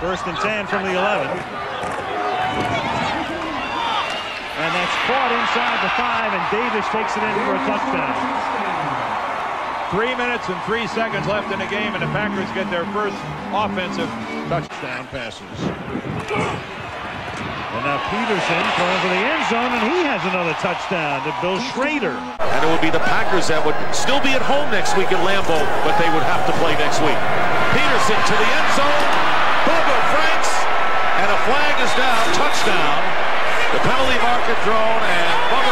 First and 10 from the 11. And that's caught inside the five, and Davis takes it in for a touchdown. Three minutes and three seconds left in the game, and the Packers get their first offensive touchdown passes. And now Pederson going for the end zone, and he has another touchdown to Bill Schroeder. And it would be the Packers that would still be at home next week at Lambeau, but they would have to play next week. Pederson to the end zone. Bubba Franks. And a flag is down. Touchdown. The penalty marker thrown, and Bubba